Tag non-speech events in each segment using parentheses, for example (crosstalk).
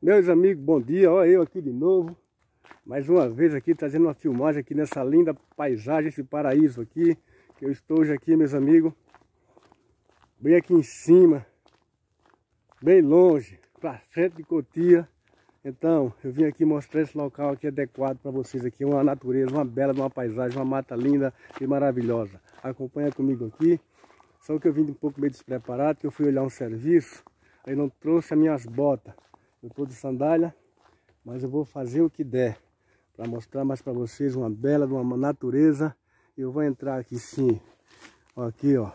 Meus amigos, bom dia. Olha eu aqui de novo. Mais uma vez aqui trazendo uma filmagem aqui nessa linda paisagem, esse paraíso aqui. Que eu estou hoje aqui, meus amigos. Bem aqui em cima. Bem longe. Pra frente de Cotia. Então, eu vim aqui mostrar esse local aqui adequado para vocês aqui. Uma natureza, uma bela uma paisagem, uma mata linda e maravilhosa. Acompanha comigo aqui. Só que eu vim um pouco meio despreparado, que eu fui olhar um serviço. Aí não trouxe as minhas botas. Eu estou de sandália, mas eu vou fazer o que der para mostrar mais para vocês uma bela uma natureza. Eu vou entrar aqui sim, aqui ó,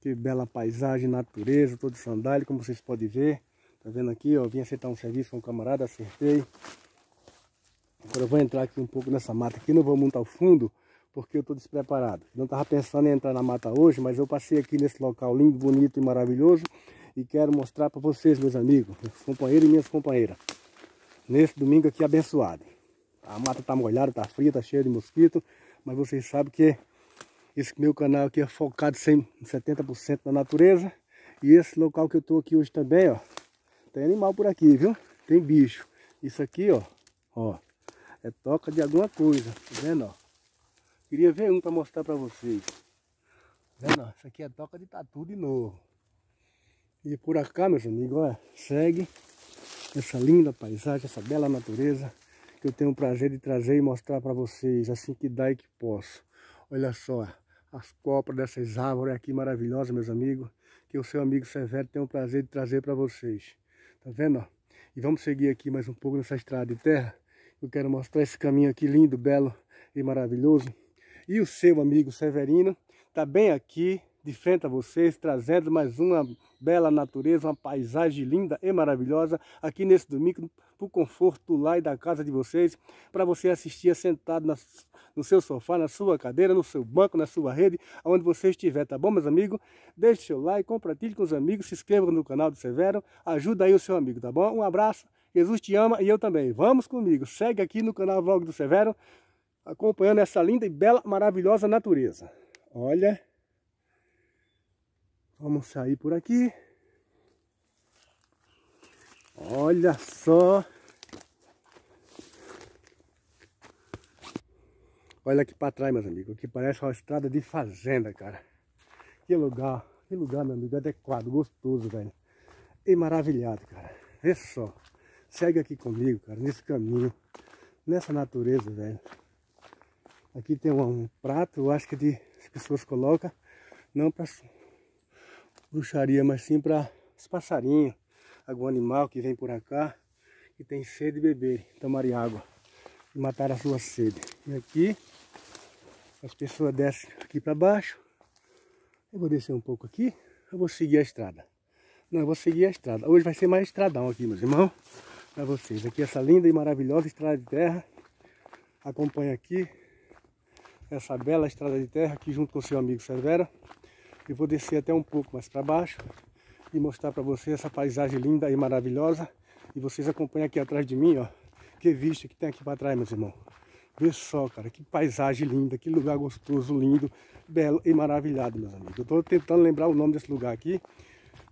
que bela paisagem, natureza, estou de sandália, como vocês podem ver. Tá vendo aqui, ó, vim aceitar um serviço com um camarada, acertei. Agora eu vou entrar aqui um pouco nessa mata aqui, não vou muito ao fundo, porque eu estou despreparado. Não estava pensando em entrar na mata hoje, mas eu passei aqui nesse local lindo, bonito e maravilhoso e quero mostrar para vocês, meus amigos, meus companheiros e minhas companheiras, nesse domingo aqui abençoado. A mata tá molhada, tá fria, tá cheia de mosquito, mas vocês sabem que esse meu canal aqui é focado 100, 70% na natureza. E esse local que eu tô aqui hoje também, ó, tem animal por aqui, viu? Tem bicho. Isso aqui, ó, ó, é toca de alguma coisa, tá vendo, ó? Queria ver um para mostrar para vocês. Tá vendo, ó? Isso aqui é toca de tatu de novo. E por cá, meus amigos, olha, segue essa linda paisagem, essa bela natureza que eu tenho o prazer de trazer e mostrar para vocês assim que dá e que posso. Olha só, as copas dessas árvores aqui maravilhosas, meus amigos, que o seu amigo Severo tem o prazer de trazer para vocês. Tá vendo? E vamos seguir aqui mais um pouco nessa estrada de terra. Eu quero mostrar esse caminho aqui lindo, belo e maravilhoso. E o seu amigo Severino está bem aqui de frente a vocês, trazendo mais uma bela natureza, uma paisagem linda e maravilhosa aqui nesse domingo, para o conforto lá e da casa de vocês, para você assistir sentado na, no seu sofá, na sua cadeira, no seu banco, na sua rede, onde você estiver, tá bom, meus amigos? Deixe seu like, compartilhe com os amigos, se inscreva no canal do Severo, ajuda aí o seu amigo, tá bom? Um abraço, Jesus te ama e eu também. Vamos comigo, segue aqui no canal Vlog do Severo, acompanhando essa linda e bela, maravilhosa natureza. Olha... Vamos sair por aqui. Olha só. Olha aqui para trás, meus amigos. Aqui parece uma estrada de fazenda, cara. Que lugar, que lugar, meu amigo, adequado, gostoso, velho. E maravilhado, cara. Vê só. Segue aqui comigo, cara, nesse caminho. Nessa natureza, velho. Aqui tem um, prato, eu acho que de, as pessoas colocam, não para bruxaria, mas sim para os passarinhos, algum animal que vem por cá e tem sede de beber, tomarem água e matar a sua sede. E aqui as pessoas descem aqui para baixo. Eu vou descer um pouco aqui, eu vou seguir a estrada. Não, eu vou seguir a estrada. Hoje vai ser mais estradão aqui, meus irmãos, para vocês. Aqui essa linda e maravilhosa estrada de terra. Acompanha aqui essa bela estrada de terra aqui junto com o seu amigo Severa. E vou descer até um pouco mais para baixo e mostrar para vocês essa paisagem linda e maravilhosa. E vocês acompanham aqui atrás de mim, ó. Que vista que tem aqui para trás, meus irmãos. Vê só, cara, que paisagem linda, que lugar gostoso, lindo, belo e maravilhado, meus amigos. Eu estou tentando lembrar o nome desse lugar aqui,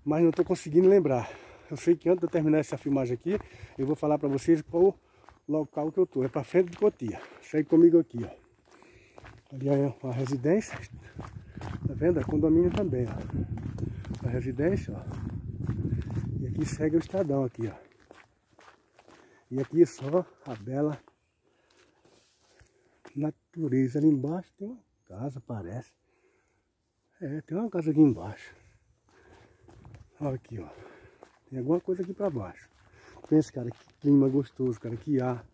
mas não estou conseguindo lembrar. Eu sei que antes de eu terminar essa filmagem aqui, eu vou falar para vocês qual local que eu estou. É para frente de Cotia. Segue comigo aqui, ó. Ali é uma residência. Tá vendo? É condomínio também, ó. A residência, ó. E aqui segue o estradão aqui, ó. E aqui só a bela natureza. Ali embaixo tem uma casa, parece. É, tem uma casa aqui embaixo. Olha aqui, ó. Tem alguma coisa aqui pra baixo. Pensa, cara, que clima gostoso, cara. Que ar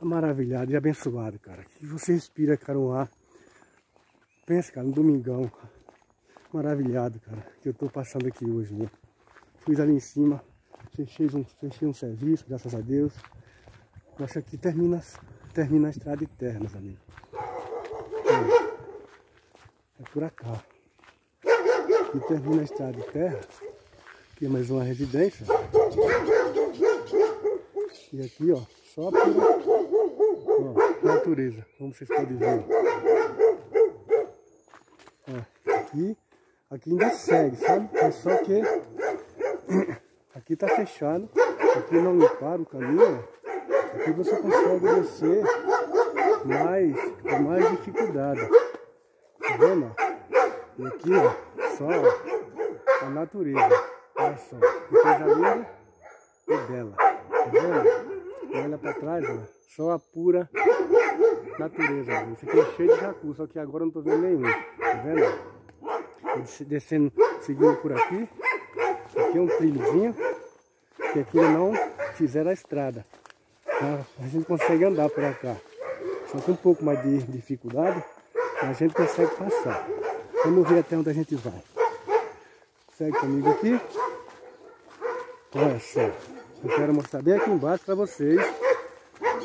maravilhado e abençoado, cara. Que você respira, cara, um ar Pensa, cara, no domingão. Maravilhado, cara, que eu tô passando aqui hoje, né? Fui ali em cima, fechei um, fechei um serviço, graças a Deus. Eu acho que termina, termina a estrada de terra, meus amigos. É, é por cá. E termina a estrada de terra. Aqui é mais uma residência. E aqui, ó, só pura ó, natureza, como vocês podem ver. Aqui, aqui ainda segue, sabe? É só que (coughs) aqui tá fechado, aqui não limpar o caminho, aqui você consegue descer mais, com mais dificuldade. Tá vendo? E aqui, ó, só a natureza. Olha só, que coisa linda e bela. Tá vendo? Olha pra trás, ó, só a pura natureza. Isso aqui é cheio de jacu, só que agora eu não tô vendo nenhum. Tá vendo? Descendo, seguindo por aqui. Aqui é um trilhozinho que aqui não fizeram a estrada. Tá? A gente consegue andar por cá. Só tem um pouco mais de dificuldade, mas a gente consegue passar. Vamos ver até onde a gente vai. Segue comigo aqui. Olha só. Eu quero mostrar bem aqui embaixo para vocês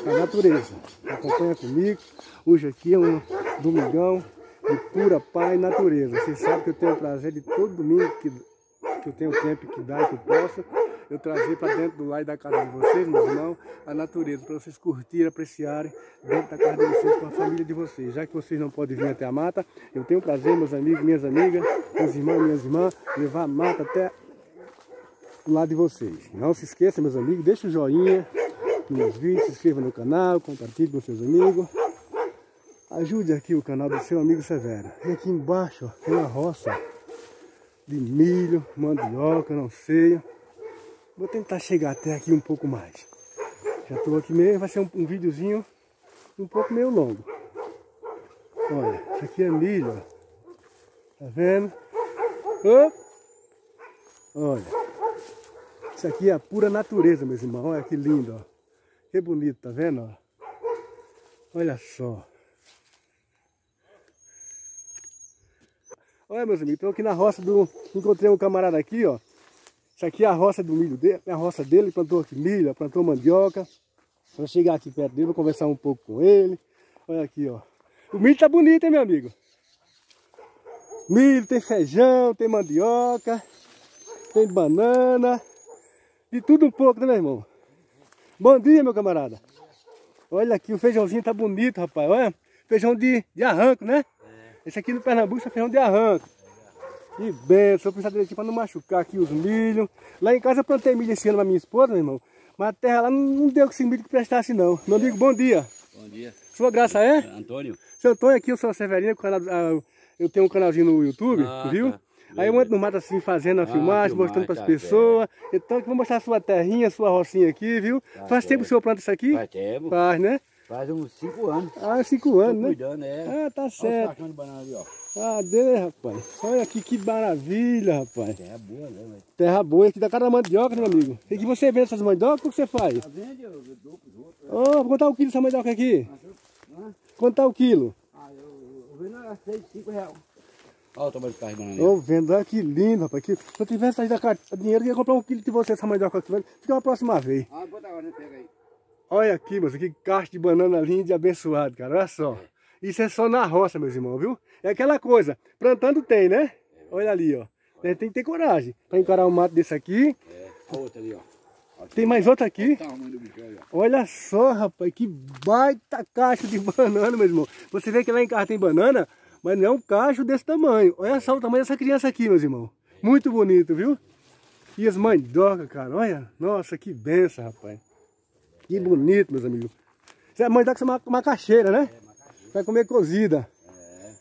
a natureza. Acompanha comigo. Hoje aqui é um domingão de pura paz e natureza. Vocês sabem que eu tenho o prazer de todo domingo que, que eu tenho tempo que dá e que eu posso eu trazer para dentro do lar da casa de vocês, meus irmãos, a natureza, para vocês curtirem, apreciarem dentro da casa de vocês com a família de vocês. Já que vocês não podem vir até a mata, eu tenho o prazer, meus amigos, minhas amigas, meus irmãos, minhas irmãs, levar a mata até o lado de vocês. Não se esqueça, meus amigos, deixa o joinha nos meus vídeos, se inscreva no canal, compartilhe com seus amigos. Ajude aqui o canal do seu amigo Severo. E aqui embaixo ó, tem uma roça de milho, mandioca, não sei. Vou tentar chegar até aqui um pouco mais. Já estou aqui meio, vai ser um, um videozinho um pouco meio longo. Olha, isso aqui é milho, ó. Tá vendo? Olha. Isso aqui é a pura natureza, meus irmãos. Olha que lindo, ó. Que bonito, tá vendo? Ó? Olha só. Olha, meus amigos, estou aqui na roça do... Encontrei um camarada aqui, ó. Isso aqui é a roça do milho dele, é a roça dele, plantou aqui milho, plantou mandioca. Vou chegar aqui perto dele, vou conversar um pouco com ele. Olha aqui, ó. O milho tá bonito, hein, meu amigo? Milho, tem feijão, tem mandioca, tem banana. De tudo um pouco, né, meu irmão? Bom dia, meu camarada. Olha aqui, o feijãozinho tá bonito, rapaz. Olha, feijão de, de arranco, né? Esse aqui no Pernambuco é feijão de arranco. Que benção, eu precisar direitinho para não machucar aqui os milhos. Lá em casa eu plantei milho esse ano para minha esposa, meu irmão. Mas a terra lá não deu com esse milho que prestasse não. Meu amigo, bom dia. Bom dia. Sua graça é? Antônio. Seu Antônio aqui, eu sou a Severinha, canal, ah, eu tenho um canalzinho no YouTube, ah, viu? Tá. Aí eu entro no mato assim, fazendo a ah, filmagem, mostrando para as tá pessoas. Então eu vou mostrar a sua terrinha, a sua rocinha aqui, viu? Tá Faz tempo que o senhor planta isso aqui? Faz tempo. Faz, né? Faz uns 5 anos. Ah, 5 anos, né? cuidando, é. Ah, tá certo. Olha banana ali, ó. Cadê, rapaz? Olha aqui que maravilha, rapaz. Terra boa, né, velho? Terra boa, aqui da cara da mandioca, né, meu amigo? E que você vende essas mandiocas, o que você faz? Ah, vende, eu dou pros outros. Ô, oh, quanto tá o quilo dessa mandioca aqui? Ah, quanto tá o quilo? Ah, eu, eu vendo a 6, 5 reais. Olha o tamanho do carro de banana. Ô, vendo, olha que lindo, rapaz. Que, se eu tivesse saído da dinheiro, eu ia comprar um quilo de você, essa mandioca aqui. Fica uma próxima vez. Ah, bota agora, né? Pega aí. Olha aqui, moço, que caixa de banana linda e abençoado, cara. Olha só. É. Isso é só na roça, meus irmãos, viu? É aquela coisa, plantando tem, né? Olha ali, ó. Tem que ter coragem para encarar um mato desse aqui. É, outra ali, ó. Tem mais outra aqui. Olha só, rapaz, que baita caixa de (laughs) banana, meu irmão. Você vê que lá em casa tem banana, mas não é um cacho desse tamanho. Olha só o tamanho dessa criança aqui, meus irmãos. Muito bonito, viu? E as mandioca, cara, olha. Nossa, que benção, rapaz. Que bonito, meus amigos. Isso é mandioca, é uma caixeira, né? É. Vai comer cozida. É.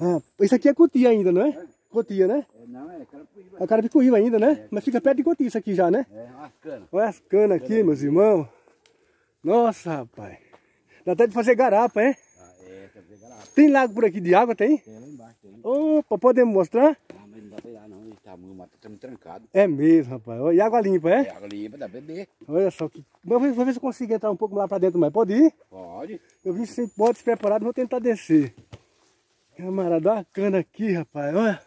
Ah, isso aqui é cotia ainda, não é? Cotia, né? É, não, é carapicuíba. É carapicuíba ainda, né? É. Mas fica perto de cotia isso aqui já, né? É, as canas. Olha as canas aqui, meus irmãos. Nossa, rapaz. Dá até de fazer garapa, é? Ah, é, quer fazer garapa. Tem lago por aqui de água, tem? Tem lá embaixo, tem. Opa, podemos mostrar? Não, mas não dá pra ir lá ele tá, o mato tá muito trancado. É mesmo, rapaz. E água limpa, é? É água limpa, dá pra beber. Olha só que... Vou ver, vou ver se eu consigo entrar um pouco lá pra dentro, mas pode ir? Pode. Eu vim sem potes preparados, vou tentar descer. Camarada, olha a cana aqui, rapaz, olha.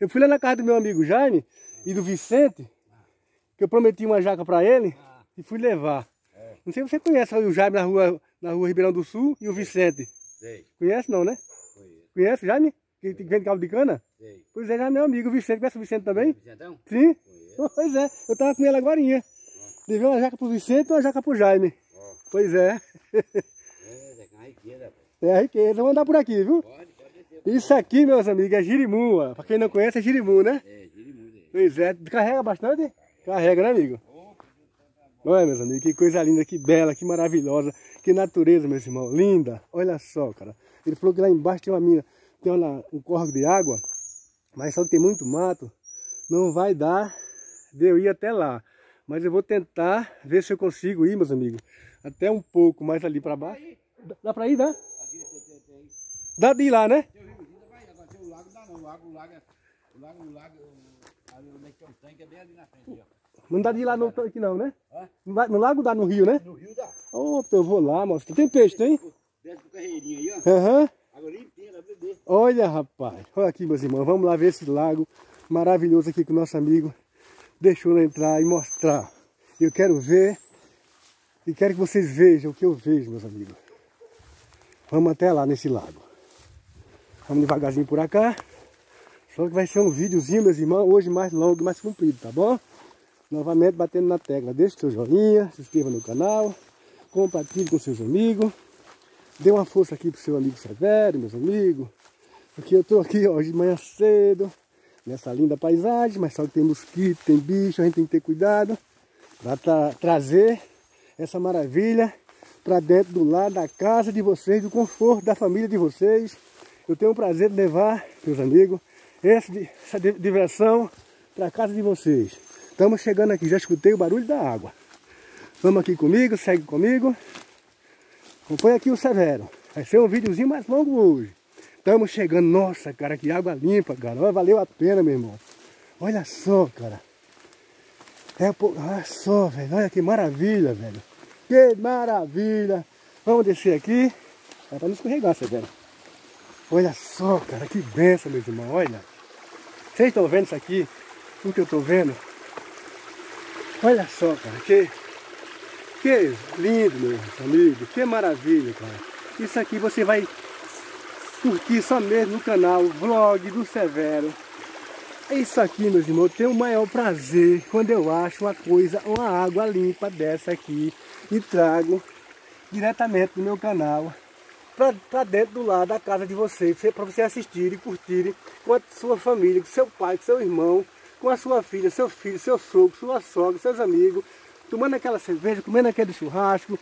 Eu fui lá na casa do meu amigo Jaime e do Vicente, que eu prometi uma jaca pra ele e fui levar. É. Não sei se você conhece o Jaime na rua, na rua Ribeirão do Sul e o Vicente. Sei. Conhece não, né? Conheço. Conhece o Jaime? Que vende caldo de cana? Sei. Pois é, já é meu amigo, o Vicente. Conhece o Vicente também? Vicentão? Sim. Conheço. Pois é, eu tava com ele agora. Levei uma jaca pro Vicente e uma jaca pro Jaime. Pois é. É, é a riqueza. É a riqueza. Vamos andar por aqui, viu? Pode, pode descer. Isso aqui, meus amigos, é girimum. Ó. Pra quem não conhece, é girimum, né? É, girimum. Pois é, carrega bastante? Carrega, né, amigo? Olha, meus amigos, que coisa linda, que bela, que maravilhosa, que natureza, meus irmãos, linda. Olha só, cara. Ele falou que lá embaixo tem uma mina, tem uma, um córrego de água, mas só que tem muito mato. Não vai dar de eu ir até lá. Mas eu vou tentar ver se eu consigo ir, meus amigos, até um pouco mais ali para baixo. Dá para ir, dá? Dá de ir lá, né? O lago dá não, o lago, o lago, o lago, o lago, ali onde que tem um tanque é bem ali na frente, ó. Não dá de ir lá no tanque não, né? No, no lago dá, no rio, né? No rio dá. Opa, eu vou lá, moço. Tem peixe, tem? Desce pro carreirinho aí, ó. Aham. Água limpinha, dá beber. Olha, rapaz. Olha aqui, meus irmãos. Vamos lá ver esse lago maravilhoso aqui que o nosso amigo deixou entrar e mostrar. Eu quero ver e quero que vocês vejam o que eu vejo, meus amigos. Vamos até lá nesse lago. Vamos devagarzinho por cá. Só que vai ser um videozinho, meus irmãos, hoje mais longo mais comprido, tá bom? Novamente batendo na tecla, deixe seu joinha, se inscreva no canal, compartilhe com seus amigos. Dê uma força aqui pro seu amigo Severo, meus amigos. Porque eu tô aqui hoje de manhã cedo, nessa linda paisagem, mas só que tem mosquito, tem bicho, a gente tem que ter cuidado para tra trazer essa maravilha para dentro do lado da casa de vocês, do conforto da família de vocês. Eu tenho o prazer de levar, meus amigos, essa diversão para casa de vocês. Estamos chegando aqui, já escutei o barulho da água. Vamos aqui comigo, segue comigo. Acompanha aqui o Severo. Vai ser um videozinho mais longo hoje. Estamos chegando. Nossa, cara, que água limpa, cara. Valeu a pena, meu irmão. Olha só, cara. É, olha só, velho. Olha que maravilha, velho. Que maravilha. Vamos descer aqui. É para não escorregar, Severo. Olha só, cara. Que benção, meus irmãos. Olha. Vocês estão vendo isso aqui? O que eu estou vendo? Olha só, cara. Que, que lindo, meu amigo. Que maravilha, cara. Isso aqui você vai curtir só mesmo no canal Vlog do Severo. É isso aqui, meus irmãos, eu tenho o maior prazer quando eu acho uma coisa, uma água limpa dessa aqui e trago diretamente no meu canal para dentro do lado da casa de vocês, para você assistir e curtir com a sua família, com seu pai, com seu irmão, com a sua filha, seu filho, seu sogro, sua sogra, seus amigos, tomando aquela cerveja, comendo aquele churrasco,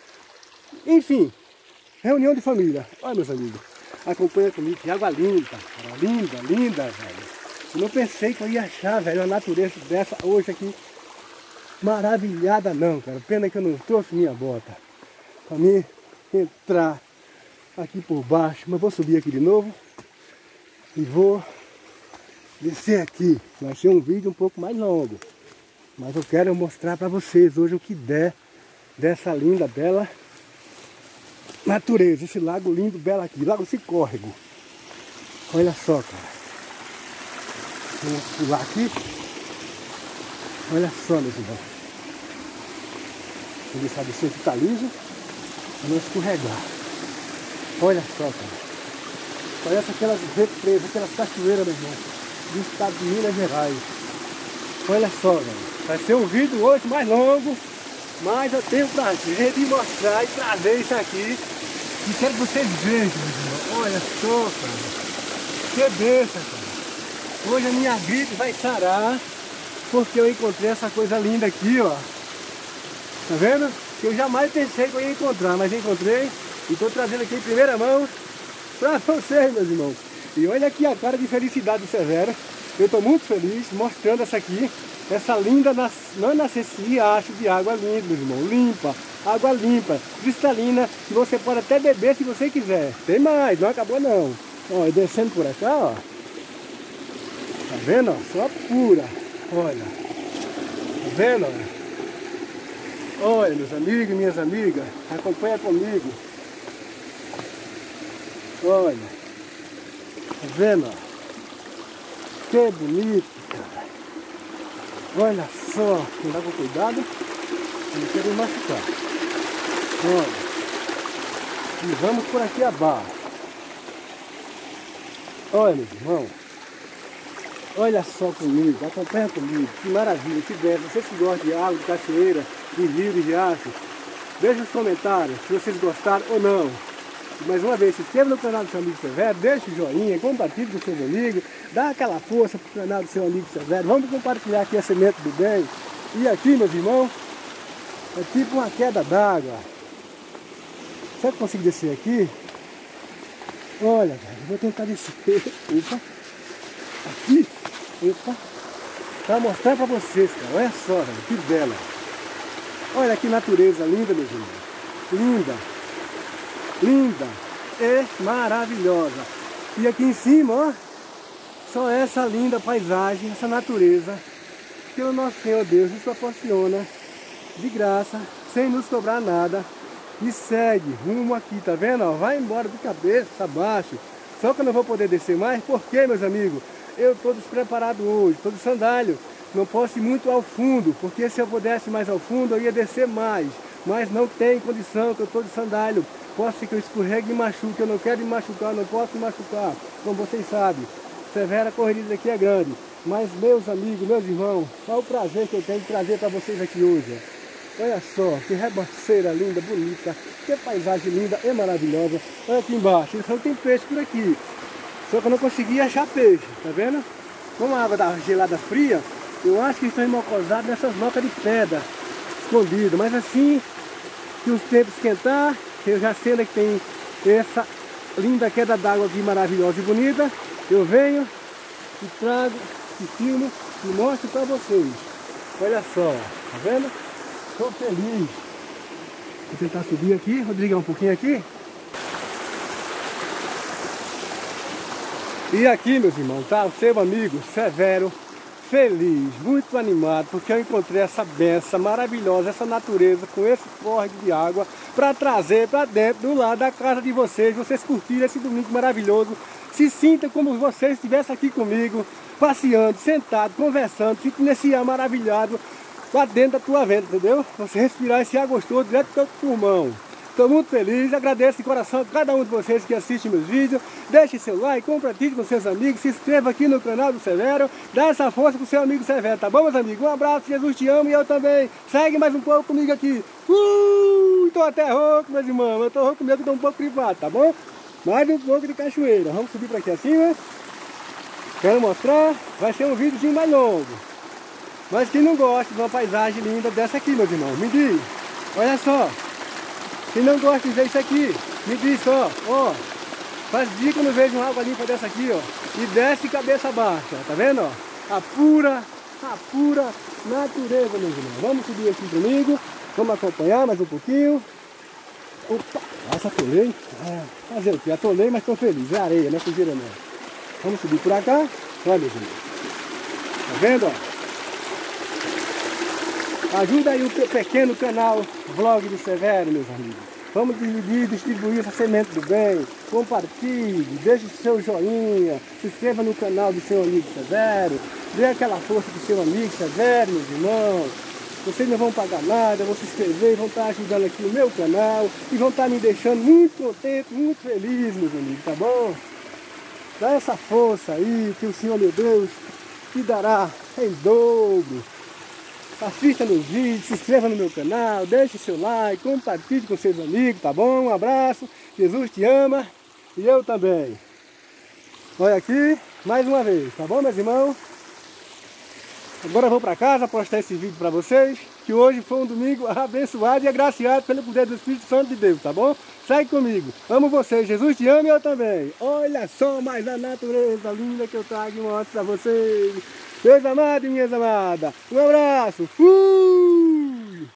enfim, reunião de família. Olha, meus amigos, acompanha comigo, que água limpa, cara, linda, linda, velho. Eu não pensei que eu ia achar, velho, a natureza dessa hoje aqui. Maravilhada não, cara. Pena que eu não trouxe minha bota. Pra mim entrar aqui por baixo. Mas vou subir aqui de novo. E vou descer aqui. Vai ser um vídeo um pouco mais longo. Mas eu quero mostrar pra vocês hoje o que der dessa linda, bela natureza. Esse lago lindo, belo aqui. Lago Cicórrego. Olha só, cara. Vamos pular aqui. Olha só, meus irmãos. Vou deixar descer aqui tá liso. Pra não escorregar. Olha só, cara. Parece aquelas represas, aquelas cachoeiras, meu irmão. Do estado de Minas Gerais. Olha só, velho. Vai ser um vídeo hoje mais longo. Mas eu tenho prazer de mostrar e trazer isso aqui. E quero que vocês vejam, meu. Olha só, cara. Que benção, cara. Hoje a minha gripe vai sarar porque eu encontrei essa coisa linda aqui, ó. Tá vendo? Que eu jamais pensei que eu ia encontrar, mas encontrei e estou trazendo aqui em primeira mão para (laughs) vocês, meus irmãos. E olha aqui a cara de felicidade do Severo. Eu estou muito feliz mostrando essa aqui, essa linda, não nascer acho de água linda, meus irmãos. Limpa, água limpa, cristalina, que você pode até beber se você quiser. Tem mais, não acabou não. Ó, descendo por cá, ó. Tá vendo? Ó? Só pura. Olha. Tá vendo? Olha, meus amigos e minhas amigas, acompanha comigo. Olha. Tá vendo? Que bonito, cara. Olha só. Andar com cuidado. Não quero machucar. Olha. E vamos por aqui abaixo. Olha, meus irmãos. Olha só comigo, acompanha comigo, que maravilha, que belo. Vocês que gostam de água, de cachoeira, de rio, de riacho, deixa nos comentários se vocês gostaram ou não mais uma vez, se inscreva no canal do seu amigo Severo, deixa o joinha, compartilhe com seus amigos, dá aquela força pro canal do seu amigo Severo. Vamos compartilhar aqui a semente do bem. E aqui, meus irmãos, é tipo uma queda d'água. Será que eu consigo descer aqui? Olha, cara, vou tentar descer. (laughs) Opa! Aqui! Opa! Pra mostrar pra vocês, cara. Olha só, velho, que bela. Olha que natureza linda, meus irmãos. Linda. Linda. E maravilhosa. E aqui em cima, ó. Só essa linda paisagem, essa natureza que o nosso Senhor Deus nos proporciona de graça, sem nos cobrar nada. E segue rumo aqui, tá vendo? Ó, vai embora de cabeça abaixo. Só que eu não vou poder descer mais, porque, meus amigos? Eu estou despreparado hoje, estou de sandália. Não posso ir muito ao fundo, porque se eu pudesse mais ao fundo, eu ia descer mais. Mas não tem condição, que eu estou de sandália. Posso ser que eu escorregue e machuque, eu não quero me machucar, não posso me machucar. Como vocês sabem, severa corrida aqui é grande. Mas meus amigos, meus irmãos, qual o prazer que eu tenho de trazer para vocês aqui hoje. Olha só, que rebanceira linda, bonita, que paisagem linda e maravilhosa. Olha aqui embaixo, então tem peixe por aqui. Só que eu não consegui achar peixe, tá vendo? Como a água da gelada fria, eu acho que estão imocosados nessas nocas de pedra escondidas. Mas assim que os tempos esquentar, eu já sei que tem essa linda queda d'água aqui maravilhosa e bonita, eu venho e trago e filmo e mostro para vocês. Olha só, tá vendo? Estou feliz. Vou tentar subir aqui, Rodrigão, um pouquinho aqui. E aqui, meus irmãos, tá o seu amigo Severo, feliz, muito animado, porque eu encontrei essa benção maravilhosa, essa natureza com esse córrego de água para trazer para dentro do lado da casa de vocês, vocês curtirem esse domingo maravilhoso, se sintam como vocês estivessem aqui comigo, passeando, sentado, conversando, nesse ar maravilhado lá dentro da tua venda, entendeu? Você respirar esse ar gostoso direto do teu pulmão. Estou muito feliz, agradeço de coração a cada um de vocês que assiste meus vídeos. Deixe seu like, compartilhe com seus amigos, se inscreva aqui no canal do Severo, dá essa força pro seu amigo Severo, tá bom, meus amigos? Um abraço, Jesus te ama e eu também. Segue mais um pouco comigo aqui. Uh, tô até rouco, meus irmãos, eu tô rouco mesmo, tô um pouco privado, tá bom? Mais um pouco de cachoeira. Vamos subir para aqui acima. Quero mostrar, vai ser um videozinho mais longo. Mas quem não gosta de uma paisagem linda dessa aqui, meus irmãos, me diz. Olha só. Quem não gosta de ver isso aqui, me diz só, ó. Faz dia que eu vejo uma água limpa dessa aqui, ó. E desce cabeça baixa, tá vendo, ó? A pura, a pura natureza, meus irmãos. Vamos subir aqui comigo. Vamos acompanhar mais um pouquinho. Opa, nossa, atolei. É, fazer o que? Atolei, mas estou feliz. É areia, né? Sujeira não. Vamos subir por cá. Olha, meus irmãos. Tá vendo, ó? Ajuda aí o pequeno canal Vlog do Severo, meus amigos. Vamos dividir, distribuir essa semente do bem. Compartilhe, deixe seu joinha, se inscreva no canal do seu amigo Severo. Dê aquela força pro seu amigo Severo, meus irmãos. Vocês não vão pagar nada, vão se inscrever, vão estar ajudando aqui o meu canal e vão estar me deixando muito contente, muito feliz, meus amigos, tá bom? Dá essa força aí que o Senhor, meu Deus, te dará em dobro assista meus vídeos, se inscreva no meu canal, deixe seu like, compartilhe com seus amigos, tá bom? Um abraço, Jesus te ama e eu também. Olha aqui, mais uma vez, tá bom, meus irmãos? Agora eu vou para casa postar esse vídeo para vocês, que hoje foi um domingo (laughs) abençoado e agraciado pelo poder do Espírito Santo de Deus, tá bom? Segue comigo. Amo vocês, Jesus te ama e eu também. Olha só mais a natureza linda que eu trago mostro para vocês. Meus amados e minhas amadas, um abraço. Fui!